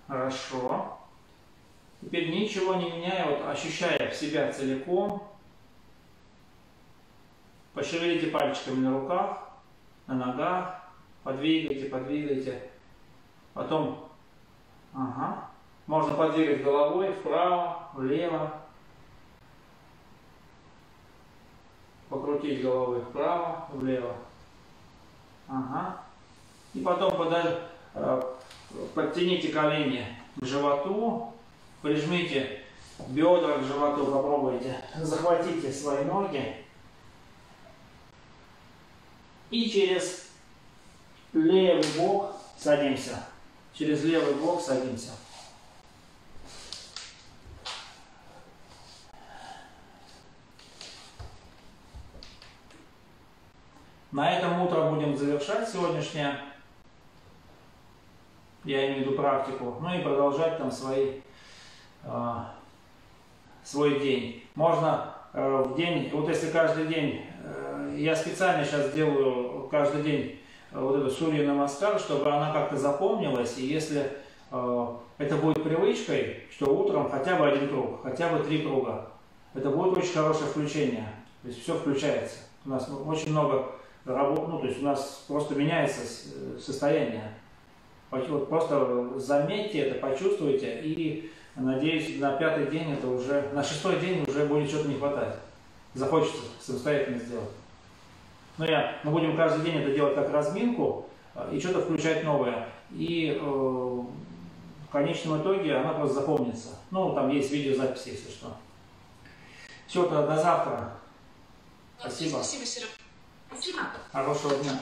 Хорошо. Теперь ничего не меняя, вот ощущая себя целиком, пошевелите пальчиками на руках, на ногах, подвигайте, подвигайте. Потом, ага, можно подвигать головой вправо, влево, покрутить головой вправо, влево. Ага. И потом подать подтяните колени к животу, прижмите бедра к животу, попробуйте, захватите свои ноги и через левый бок садимся. Через левый бок садимся. На этом утро будем завершать сегодняшнее я имею в виду практику, ну и продолжать там свои, свой день. Можно э, в день, вот если каждый день, э, я специально сейчас делаю каждый день вот эту сурью намаскар, чтобы она как-то запомнилась, и если э, это будет привычкой, что утром хотя бы один круг, хотя бы три круга, это будет очень хорошее включение, то есть все включается. У нас очень много работ, ну то есть у нас просто меняется состояние. Вот просто заметьте это, почувствуйте и надеюсь на пятый день это уже, на шестой день уже будет что-то не хватать. Захочется самостоятельно сделать. Но я, мы будем каждый день это делать как разминку э, и что-то включать новое. И э, в конечном итоге она просто запомнится. Ну, там есть видеозапись, если что. Все, тогда до завтра. Спасибо. Спасибо, Серега. Спасибо. Хорошего дня.